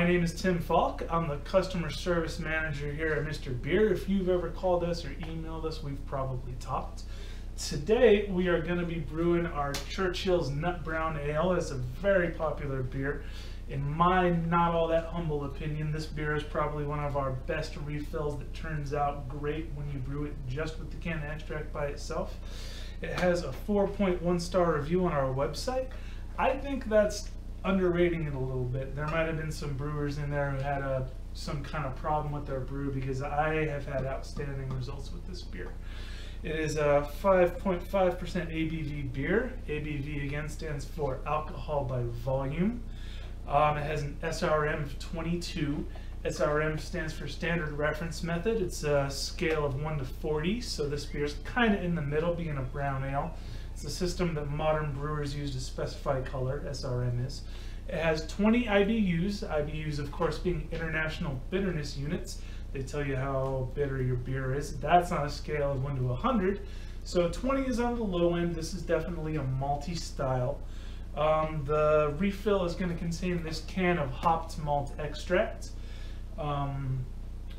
My name is Tim Falk. I'm the customer service manager here at Mr. Beer. If you've ever called us or emailed us, we've probably talked. Today we are going to be brewing our Churchill's Nut Brown Ale. It's a very popular beer. In my not all that humble opinion, this beer is probably one of our best refills that turns out great when you brew it just with the can extract by itself. It has a 4.1 star review on our website. I think that's underrating it a little bit. There might have been some brewers in there who had a some kind of problem with their brew because I have had outstanding results with this beer. It is a 5.5% ABV beer. ABV again stands for alcohol by volume. Um, it has an SRM of 22. SRM stands for Standard Reference Method. It's a scale of 1 to 40, so this beer is kind of in the middle, being a brown ale. It's a system that modern brewers use to specify color, SRM is. It has 20 IBUs, IBUs of course being International Bitterness Units. They tell you how bitter your beer is. That's on a scale of 1 to 100. So 20 is on the low end. This is definitely a malty style. Um, the refill is going to contain this can of hopped malt extract um,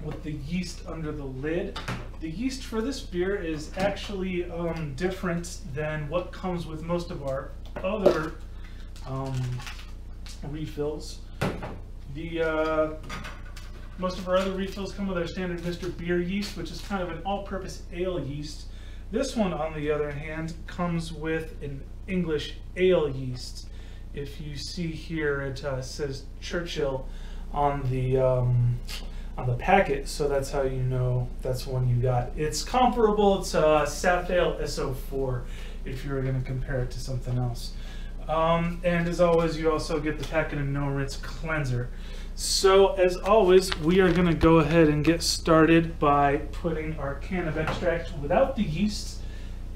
with the yeast under the lid. The yeast for this beer is actually um, different than what comes with most of our other um, refills. The uh, most of our other refills come with our standard Mr. Beer yeast, which is kind of an all-purpose ale yeast. This one, on the other hand, comes with an English ale yeast. If you see here, it uh, says Churchill on the um, on the packet, so that's how you know that's one you got. It's comparable to uh, Safale SO4 if you're going to compare it to something else. Um, and as always, you also get the packet and no rinse cleanser. So as always, we are going to go ahead and get started by putting our can of extract without the yeast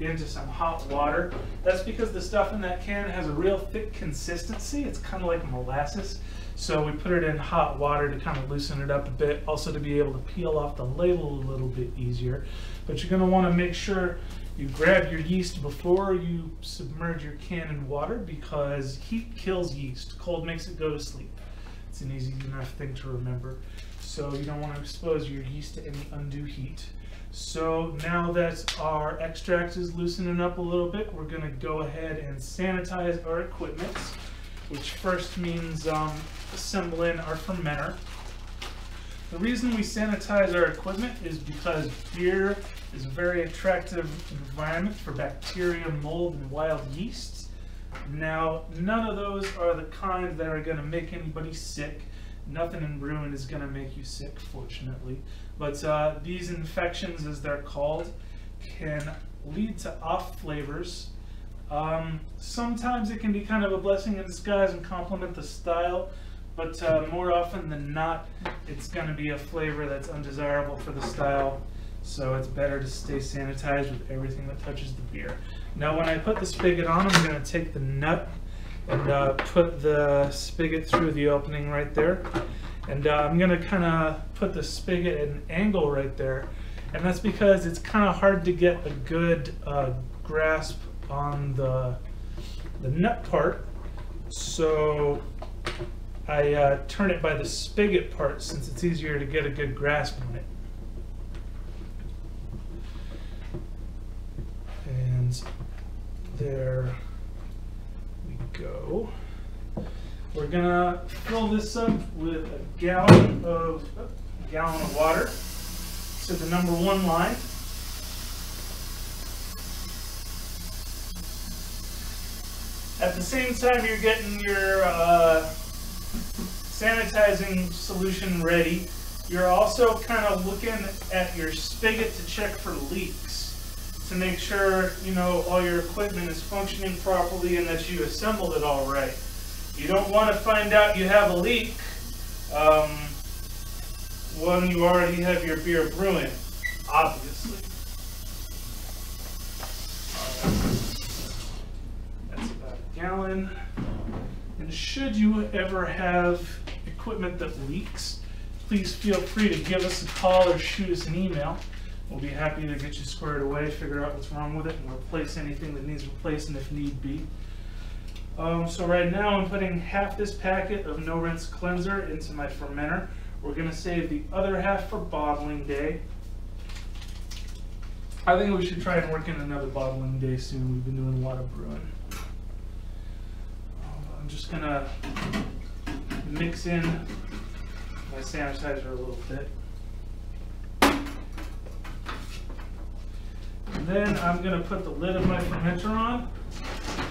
into some hot water. That's because the stuff in that can has a real thick consistency. It's kind of like molasses. So we put it in hot water to kind of loosen it up a bit, also to be able to peel off the label a little bit easier. But you're going to want to make sure you grab your yeast before you submerge your can in water because heat kills yeast. Cold makes it go to sleep. It's an easy enough thing to remember. So you don't want to expose your yeast to any undue heat. So now that our extract is loosening up a little bit, we're going to go ahead and sanitize our equipment, which first means um, assembling our fermenter. The reason we sanitize our equipment is because beer is a very attractive environment for bacteria, mold, and wild yeasts. Now, none of those are the kind that are going to make anybody sick. Nothing in brewing is going to make you sick, fortunately. But uh, these infections, as they're called, can lead to off flavors. Um, sometimes it can be kind of a blessing in disguise and complement the style, but uh, more often than not, it's going to be a flavor that's undesirable for the style. So it's better to stay sanitized with everything that touches the beer. Now when I put the spigot on, I'm going to take the nut and uh, put the spigot through the opening right there. And uh, I'm going to kind of put the spigot at an angle right there. And that's because it's kind of hard to get a good uh, grasp on the, the nut part. So I uh, turn it by the spigot part since it's easier to get a good grasp on it. And there we go. We're gonna fill this up with a gallon of a gallon of water to the number one line. At the same time you're getting your uh, sanitizing solution ready, you're also kind of looking at your spigot to check for leaks to make sure you know all your equipment is functioning properly and that you assembled it all right. You don't want to find out you have a leak um, when you already have your beer brewing, obviously. That's about a gallon. And should you ever have equipment that leaks, please feel free to give us a call or shoot us an email. We'll be happy to get you squared away, figure out what's wrong with it, and replace anything that needs replacing if need be. Um, so right now I'm putting half this packet of no rinse cleanser into my fermenter. We're gonna save the other half for bottling day. I think we should try and work in another bottling day soon. We've been doing a lot of brewing. I'm just gonna mix in my sanitizer a little bit. And then I'm gonna put the lid of my fermenter on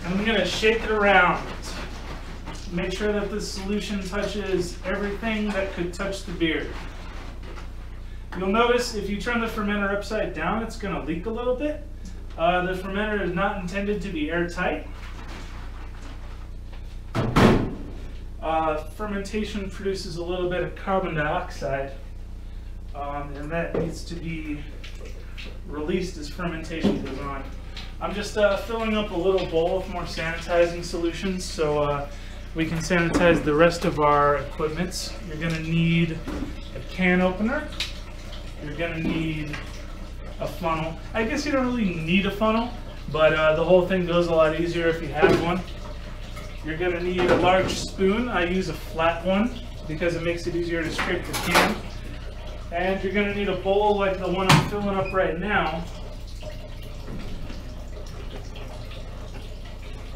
I'm gonna shake it around. Make sure that the solution touches everything that could touch the beer. You'll notice if you turn the fermenter upside down, it's gonna leak a little bit. Uh, the fermenter is not intended to be airtight. Uh, fermentation produces a little bit of carbon dioxide, um, and that needs to be released as fermentation goes on. I'm just uh, filling up a little bowl with more sanitizing solutions so uh, we can sanitize the rest of our equipments. You're going to need a can opener. You're going to need a funnel. I guess you don't really need a funnel, but uh, the whole thing goes a lot easier if you have one. You're going to need a large spoon. I use a flat one because it makes it easier to scrape the can. And you're going to need a bowl like the one I'm filling up right now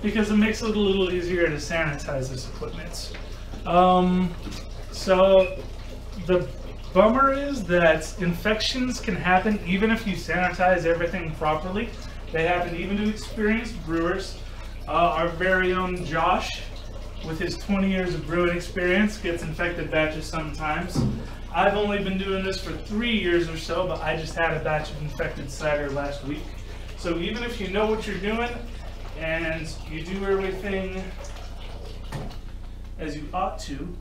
because it makes it a little easier to sanitize this equipment. Um, so the bummer is that infections can happen even if you sanitize everything properly. They happen even to experienced brewers. Uh, our very own Josh, with his 20 years of brewing experience, gets infected batches sometimes. I've only been doing this for three years or so, but I just had a batch of infected cider last week. So even if you know what you're doing, and you do everything as you ought to,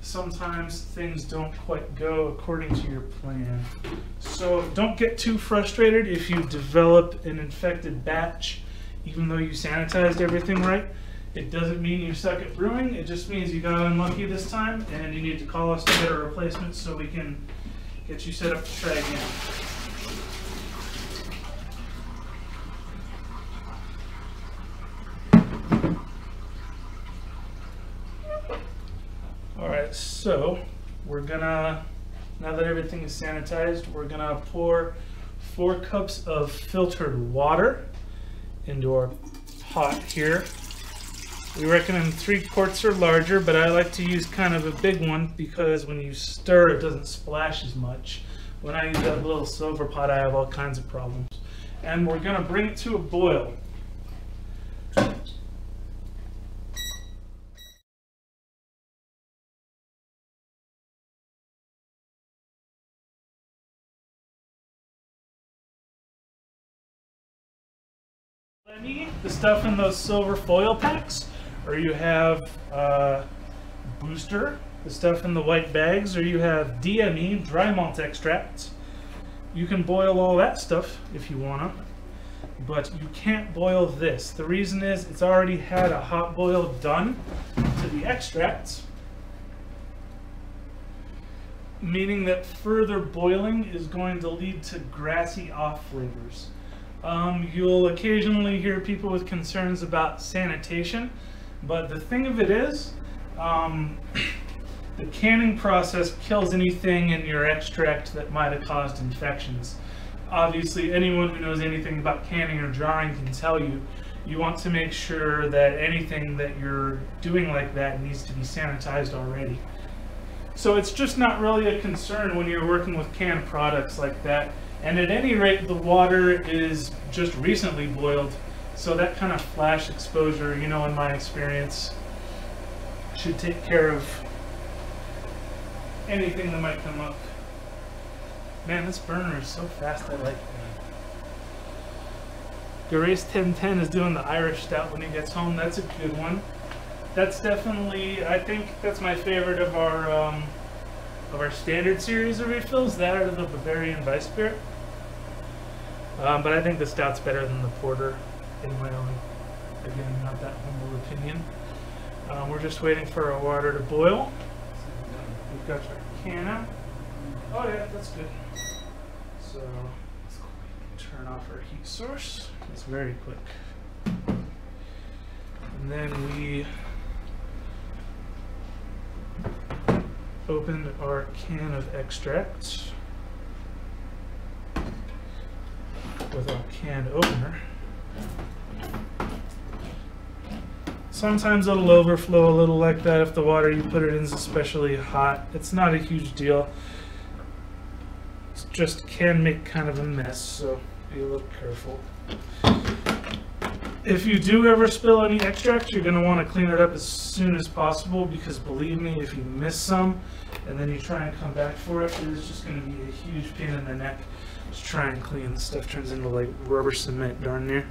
sometimes things don't quite go according to your plan. So don't get too frustrated if you develop an infected batch, even though you sanitized everything right. It doesn't mean you suck at brewing, it just means you got unlucky this time and you need to call us to get a replacement so we can get you set up to try again. All right, so we're gonna, now that everything is sanitized, we're gonna pour four cups of filtered water into our pot here. We recommend three quarts or larger, but I like to use kind of a big one because when you stir, it doesn't splash as much. When I use that little silver pot, I have all kinds of problems. And we're gonna bring it to a boil. Stuff in those silver foil packs, or you have uh, Booster, the stuff in the white bags, or you have DME, dry malt extracts. You can boil all that stuff if you want to, but you can't boil this. The reason is it's already had a hot boil done to the extracts, meaning that further boiling is going to lead to grassy off flavors. Um, you'll occasionally hear people with concerns about sanitation, but the thing of it is, um, the canning process kills anything in your extract that might have caused infections. Obviously, anyone who knows anything about canning or jarring can tell you, you want to make sure that anything that you're doing like that needs to be sanitized already. So it's just not really a concern when you're working with canned products like that. And at any rate, the water is just recently boiled, so that kind of flash exposure, you know, in my experience, should take care of anything that might come up. Man, this burner is so fast, I like that. Gerace 1010 is doing the Irish Stout when he gets home. That's a good one. That's definitely, I think that's my favorite of our um, of our standard series of refills, that or the Bavarian Vice Weissbier. Um, but I think the stout's better than the porter, in my own, again, not that humble opinion. Um, we're just waiting for our water to boil. We've got our can out. Oh yeah, that's good. So let's turn off our heat source. It's very quick. And then we opened our can of extract with a can opener. Sometimes it'll overflow a little like that if the water you put it in is especially hot. It's not a huge deal. It just can make kind of a mess, so be a little careful. If you do ever spill any extract, you're going to want to clean it up as soon as possible because believe me, if you miss some and then you try and come back for it, it is just going to be a huge pain in the neck to try and clean. The stuff turns into like rubber cement darn near.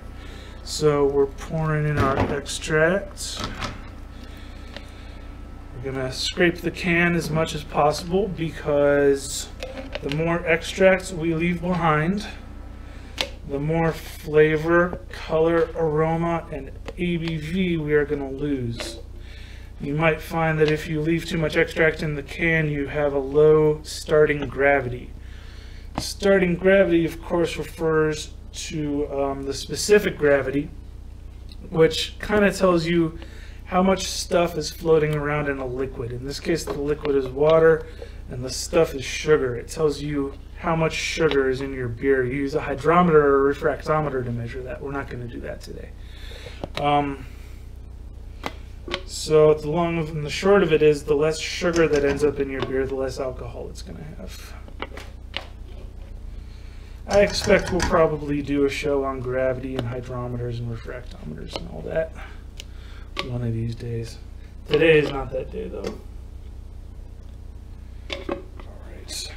So we're pouring in our extract. We're gonna scrape the can as much as possible because the more extracts we leave behind, the more flavor, color, aroma, and ABV we are gonna lose. You might find that if you leave too much extract in the can, you have a low starting gravity. Starting gravity, of course, refers to um, the specific gravity, which kind of tells you how much stuff is floating around in a liquid. In this case, the liquid is water and the stuff is sugar. It tells you how much sugar is in your beer. You use a hydrometer or a refractometer to measure that. We're not going to do that today. Um, so the long and the short of it is the less sugar that ends up in your beer, the less alcohol it's going to have. I expect we'll probably do a show on gravity and hydrometers and refractometers and all that one of these days. Today is not that day though. Alright.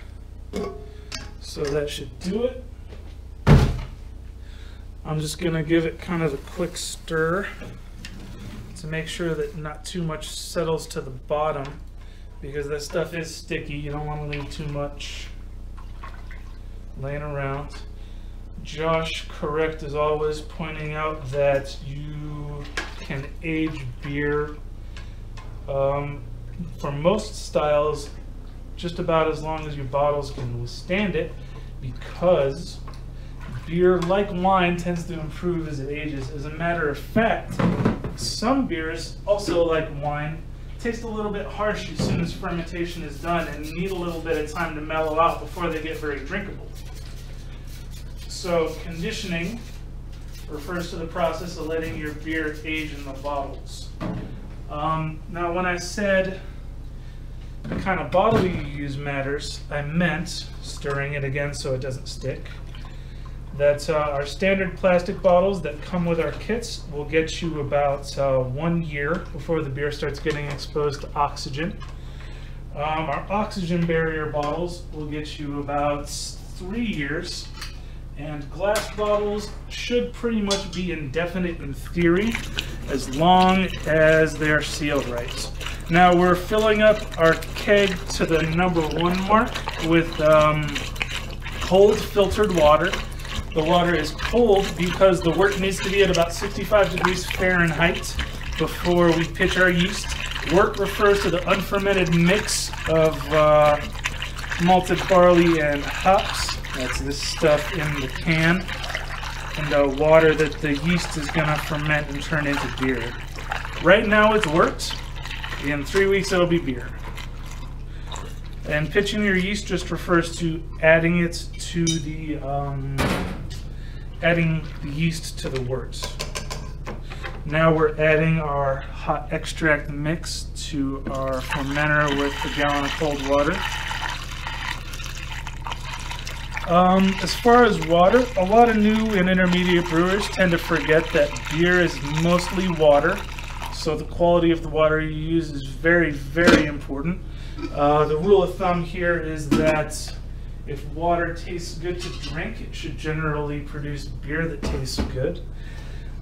So that should do it. I'm just going to give it kind of a quick stir to make sure that not too much settles to the bottom because that stuff is sticky. You don't want to leave too much laying around. Josh, correct as always, pointing out that you can age beer um, for most styles just about as long as your bottles can withstand it because beer, like wine, tends to improve as it ages. As a matter of fact, some beers, also like wine, taste a little bit harsh as soon as fermentation is done and need a little bit of time to mellow out before they get very drinkable. So conditioning refers to the process of letting your beer age in the bottles. Um, now when I said the kind of bottle you use matters, I meant, stirring it again so it doesn't stick, that uh, our standard plastic bottles that come with our kits will get you about uh, one year before the beer starts getting exposed to oxygen. Um, our oxygen barrier bottles will get you about three years and glass bottles should pretty much be indefinite in theory as long as they're sealed right. Now we're filling up our keg to the number one mark with um, cold filtered water. The water is cold because the wort needs to be at about 65 degrees Fahrenheit before we pitch our yeast. Wort refers to the unfermented mix of uh, malted barley and hops. That's this stuff in the can and the water that the yeast is going to ferment and turn into beer. Right now it's wort. In three weeks it'll be beer. And pitching your yeast just refers to adding it to the um, adding the yeast to the wort. Now we're adding our hot extract mix to our fermenter with a gallon of cold water. Um, as far as water, a lot of new and intermediate brewers tend to forget that beer is mostly water, so the quality of the water you use is very, very important. Uh, the rule of thumb here is that if water tastes good to drink, it should generally produce beer that tastes good.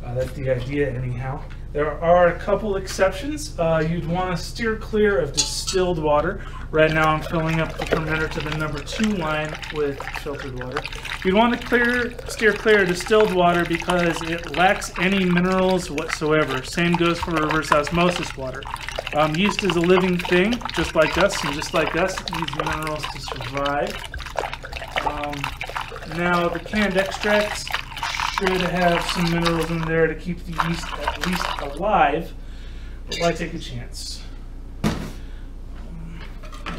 Uh, that's the idea anyhow. There are a couple exceptions. Uh, you'd want to steer clear of distilled water. Right now I'm filling up the fermenter to the number two line with filtered water. You'd want to clear, steer clear of distilled water because it lacks any minerals whatsoever. Same goes for reverse osmosis water. Um, yeast is a living thing, just like us, and just like us, it needs minerals to survive. Um, now the canned extracts sure to have some minerals in there to keep the yeast at least alive. But why take a chance? A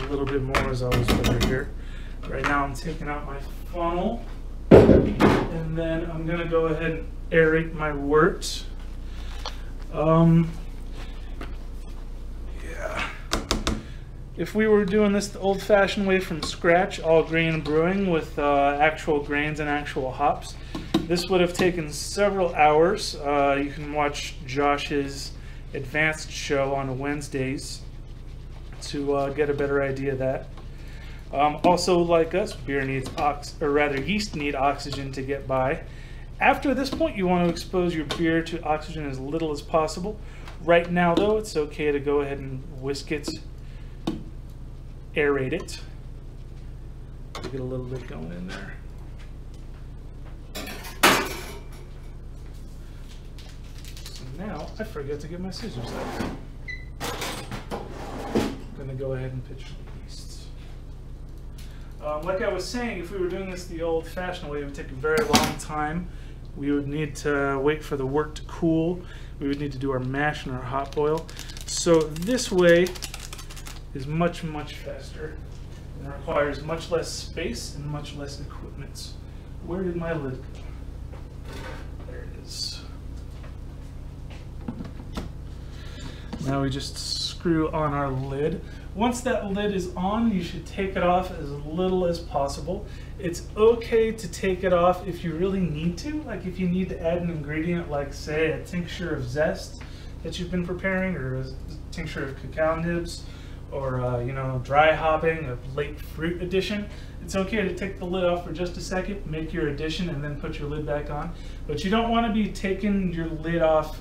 little bit more is always better here. Right now I'm taking out my funnel and then I'm gonna go ahead and aerate my wort. Um, yeah. If we were doing this the old-fashioned way from scratch, all grain brewing with uh, actual grains and actual hops, this would have taken several hours. Uh, you can watch Josh's advanced show on Wednesdays to uh, get a better idea of that. Um, also, like us, beer needs ox, or rather, yeast need oxygen to get by. After this point, you want to expose your beer to oxygen as little as possible. Right now, though, it's okay to go ahead and whisk it, aerate it. Get a little bit going in there. So now, I forget to get my scissors out. I'm gonna go ahead and pitch the um, like I was saying, if we were doing this the old-fashioned way, it would take a very long time. We would need to wait for the wort to cool. We would need to do our mash and our hot boil. So this way is much, much faster and requires much less space and much less equipment. Where did my lid go? There it is. Now we just screw on our lid. Once that lid is on, you should take it off as little as possible. It's okay to take it off if you really need to, like if you need to add an ingredient like say a tincture of zest that you've been preparing or a tincture of cacao nibs or uh, you know dry hopping of late fruit addition it's okay to take the lid off for just a second make your addition and then put your lid back on but you don't want to be taking your lid off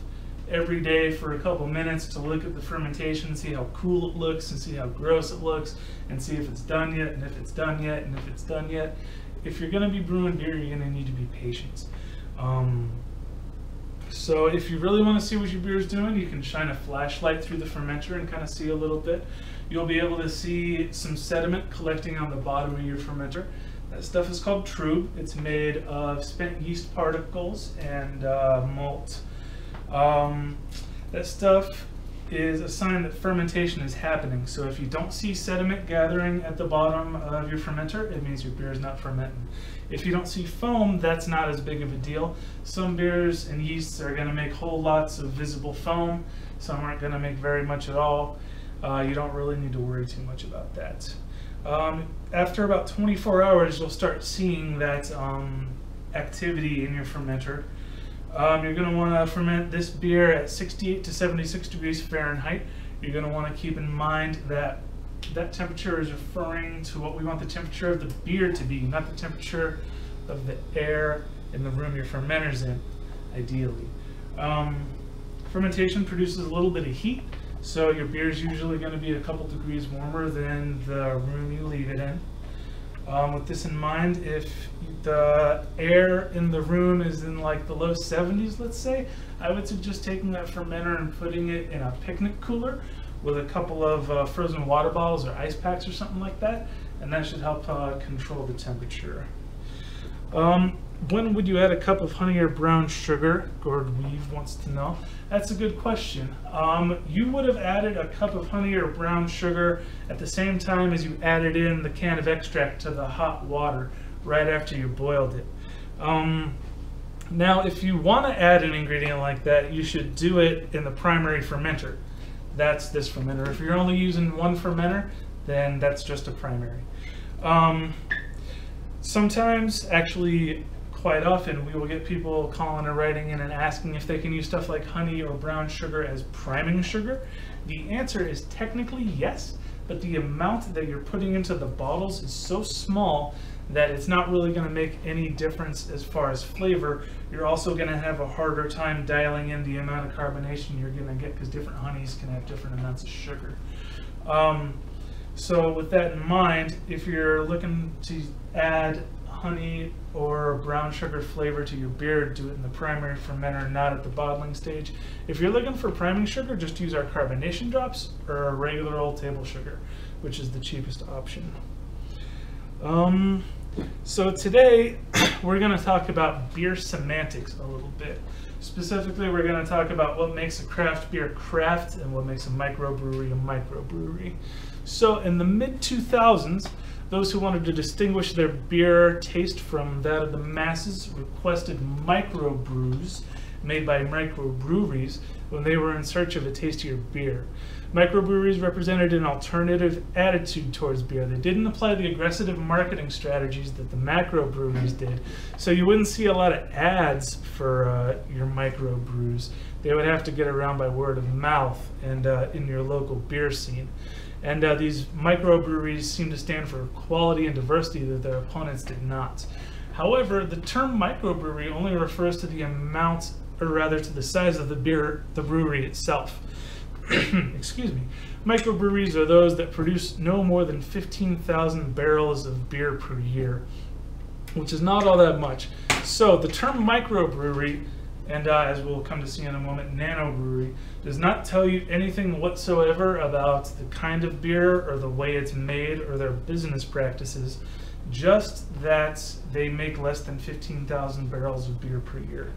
every day for a couple minutes to look at the fermentation, see how cool it looks and see how gross it looks and see if it's done yet and if it's done yet and if it's done yet. If you're going to be brewing beer, you're going to need to be patient. Um, so if you really want to see what your beer is doing, you can shine a flashlight through the fermenter and kind of see a little bit. You'll be able to see some sediment collecting on the bottom of your fermenter. That stuff is called trub. It's made of spent yeast particles and uh, malt. Um, that stuff is a sign that fermentation is happening. So if you don't see sediment gathering at the bottom of your fermenter, it means your beer is not fermenting. If you don't see foam, that's not as big of a deal. Some beers and yeasts are going to make whole lots of visible foam. Some aren't going to make very much at all. Uh, you don't really need to worry too much about that. Um, after about 24 hours, you'll start seeing that um, activity in your fermenter. Um, you're going to want to ferment this beer at 68 to 76 degrees Fahrenheit. You're going to want to keep in mind that that temperature is referring to what we want the temperature of the beer to be, not the temperature of the air in the room your fermenter's in, ideally. Um, fermentation produces a little bit of heat, so your beer is usually going to be a couple degrees warmer than the room you leave it in. Um, with this in mind, if the air in the room is in like the low 70s, let's say, I would suggest taking that fermenter and putting it in a picnic cooler with a couple of uh, frozen water bottles or ice packs or something like that, and that should help uh, control the temperature. Um, when would you add a cup of honey or brown sugar? Gord Weave wants to know. That's a good question. Um, you would have added a cup of honey or brown sugar at the same time as you added in the can of extract to the hot water right after you boiled it. Um, now, if you want to add an ingredient like that, you should do it in the primary fermenter. That's this fermenter. If you're only using one fermenter, then that's just a primary. Um, sometimes, actually, quite often, we will get people calling or writing in and asking if they can use stuff like honey or brown sugar as priming sugar. The answer is technically yes, but the amount that you're putting into the bottles is so small that it's not really going to make any difference as far as flavor. You're also going to have a harder time dialing in the amount of carbonation you're going to get because different honeys can have different amounts of sugar. Um, so with that in mind, if you're looking to add honey or brown sugar flavor to your beer, do it in the primary fermenter, not at the bottling stage. If you're looking for priming sugar, just use our carbonation drops or regular old table sugar, which is the cheapest option. Um, so today we're going to talk about beer semantics a little bit. Specifically, we're going to talk about what makes a craft beer craft and what makes a microbrewery a microbrewery. So, in the mid 2000s, those who wanted to distinguish their beer taste from that of the masses requested microbrews made by microbreweries when they were in search of a tastier beer. Microbreweries represented an alternative attitude towards beer. They didn't apply the aggressive marketing strategies that the macro breweries did. So you wouldn't see a lot of ads for uh, your microbrews. They would have to get around by word of mouth and uh, in your local beer scene. And uh, these microbreweries seem to stand for quality and diversity that their opponents did not. However, the term microbrewery only refers to the amount, or rather to the size of the beer, the brewery itself. excuse me, microbreweries are those that produce no more than 15,000 barrels of beer per year, which is not all that much. So the term microbrewery, and uh, as we'll come to see in a moment, nanobrewery, does not tell you anything whatsoever about the kind of beer or the way it's made or their business practices, just that they make less than 15,000 barrels of beer per year.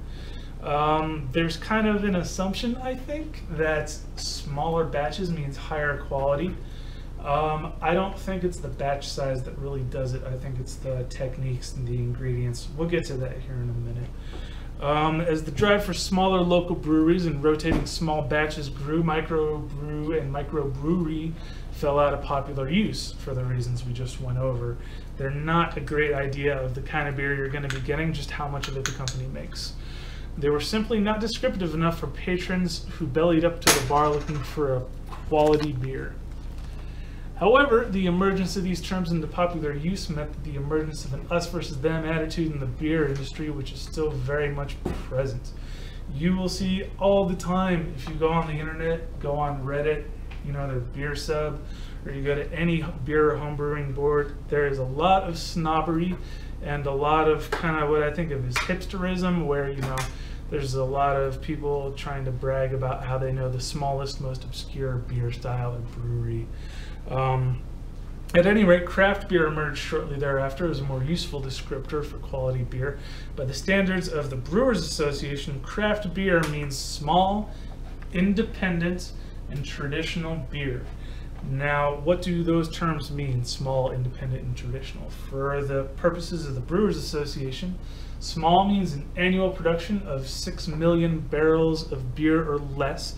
Um, there's kind of an assumption, I think, that smaller batches means higher quality. Um, I don't think it's the batch size that really does it. I think it's the techniques and the ingredients. We'll get to that here in a minute. Um, as the drive for smaller local breweries and rotating small batches grew, microbrew and microbrewery fell out of popular use for the reasons we just went over. They're not a great idea of the kind of beer you're going to be getting, just how much of it the company makes. They were simply not descriptive enough for patrons who bellied up to the bar looking for a quality beer. However, the emergence of these terms into popular use meant that the emergence of an us versus them attitude in the beer industry, which is still very much present. You will see all the time if you go on the internet, go on Reddit, you know, the beer sub, or you go to any beer or homebrewing board, there is a lot of snobbery and a lot of kind of what I think of as hipsterism, where, you know, there's a lot of people trying to brag about how they know the smallest, most obscure beer style or brewery. Um, at any rate, craft beer emerged shortly thereafter as a more useful descriptor for quality beer. By the standards of the Brewers Association, craft beer means small, independent, and traditional beer. Now, what do those terms mean, small, independent, and traditional? For the purposes of the Brewers Association, small means an annual production of 6 million barrels of beer or less,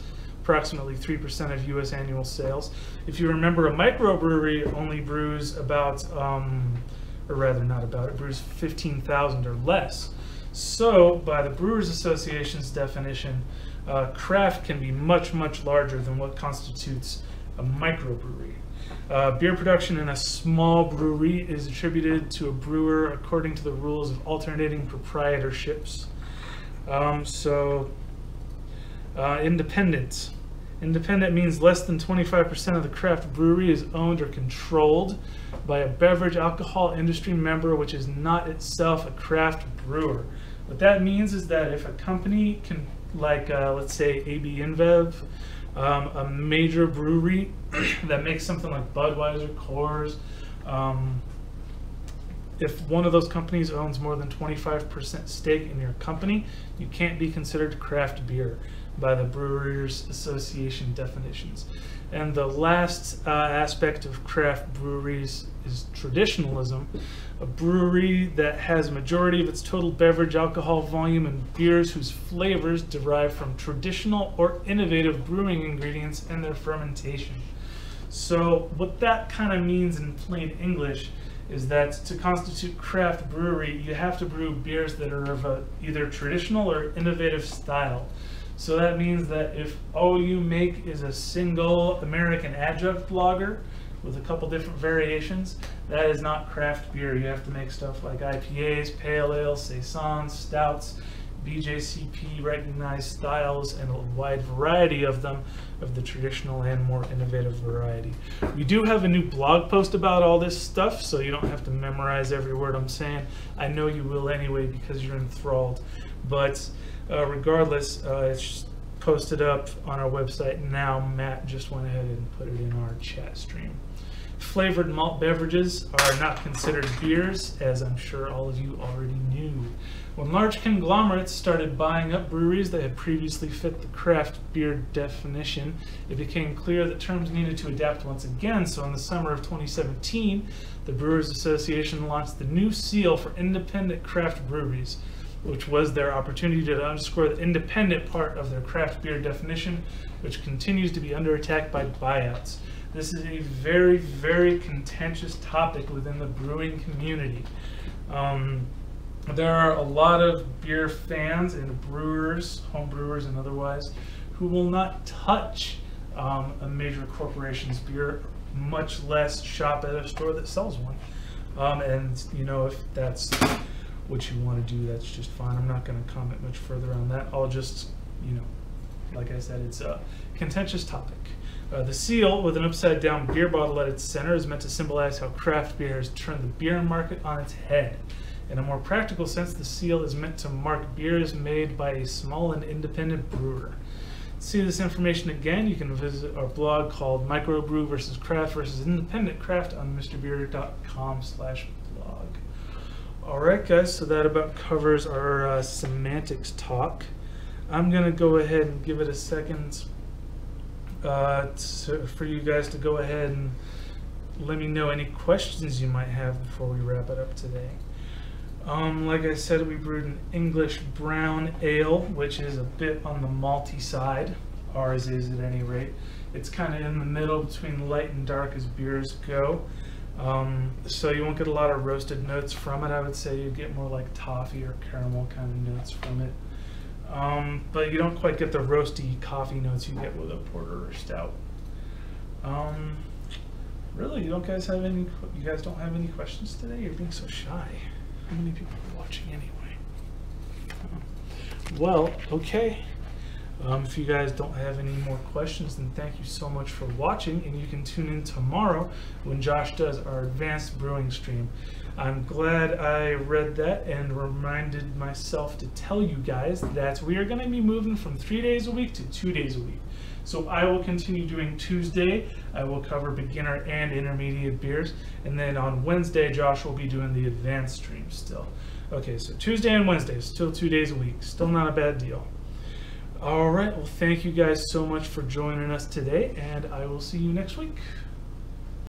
approximately 3% of U.S. annual sales. If you remember, a microbrewery only brews about, um, or rather not about, it brews 15,000 or less. So, by the Brewers Association's definition, uh, craft can be much, much larger than what constitutes a microbrewery. Uh, beer production in a small brewery is attributed to a brewer according to the rules of alternating proprietorships. Um, so, uh, independent. Independent means less than 25% of the craft brewery is owned or controlled by a beverage alcohol industry member, which is not itself a craft brewer. What that means is that if a company can, like uh, let's say AB InBev, um, a major brewery that makes something like Budweiser, Coors. Um, if one of those companies owns more than 25% stake in your company, you can't be considered craft beer by the Brewers Association definitions. And the last uh, aspect of craft breweries is traditionalism. A brewery that has a majority of its total beverage alcohol volume in beers whose flavors derive from traditional or innovative brewing ingredients and their fermentation. So, what that kind of means in plain English is that to constitute craft brewery, you have to brew beers that are of a, either traditional or innovative style. So that means that if all you make is a single American adjunct lager with a couple different variations, that is not craft beer. You have to make stuff like IPAs, pale ales, saisons, stouts, BJCP recognized styles, and a wide variety of them of the traditional and more innovative variety. We do have a new blog post about all this stuff, so you don't have to memorize every word I'm saying. I know you will anyway because you're enthralled. But uh, regardless, uh, it's posted up on our website now. Matt just went ahead and put it in our chat stream. Flavored malt beverages are not considered beers, as I'm sure all of you already knew. When large conglomerates started buying up breweries that had previously fit the craft beer definition, it became clear that terms needed to adapt once again. So, in the summer of 2017, the Brewers Association launched the new seal for independent craft breweries, which was their opportunity to underscore the independent part of their craft beer definition, which continues to be under attack by buyouts. This is a very, very contentious topic within the brewing community. Um, there are a lot of beer fans and brewers, home brewers and otherwise, who will not touch um, a major corporation's beer, much less shop at a store that sells one. Um, and you know, if that's what you want to do, that's just fine. I'm not going to comment much further on that. I'll just, you know, like I said, it's a contentious topic. Uh, the seal with an upside down beer bottle at its center is meant to symbolize how craft beer has turned the beer market on its head. In a more practical sense, the seal is meant to mark beers made by a small and independent brewer. See this information again, you can visit our blog called Microbrew versus Craft versus Independent Craft on MrBeer.com slash blog. Alright guys, so that about covers our uh, semantics talk. I'm going to go ahead and give it a second uh, to, for you guys to go ahead and let me know any questions you might have before we wrap it up today. Um, like I said, we brewed an English brown ale, which is a bit on the malty side. Ours is at any rate. It's kind of in the middle between light and dark as beers go. Um, so you won't get a lot of roasted notes from it. I would say you get more like toffee or caramel kind of notes from it. Um, but you don't quite get the roasty coffee notes you get with a porter or stout. Um, really, you don't guys have any? You guys don't have any questions today? You're being so shy. How many people are watching anyway? Well, okay. Um, if you guys don't have any more questions, then thank you so much for watching, and you can tune in tomorrow when Josh does our advanced brewing stream. I'm glad I read that and reminded myself to tell you guys that we are going to be moving from three days a week to two days a week. So I will continue doing Tuesday. I will cover beginner and intermediate beers. And then on Wednesday, Josh will be doing the advanced stream still. Okay, so Tuesday and Wednesday, still two days a week. Still not a bad deal. All right, well, thank you guys so much for joining us today, and I will see you next week.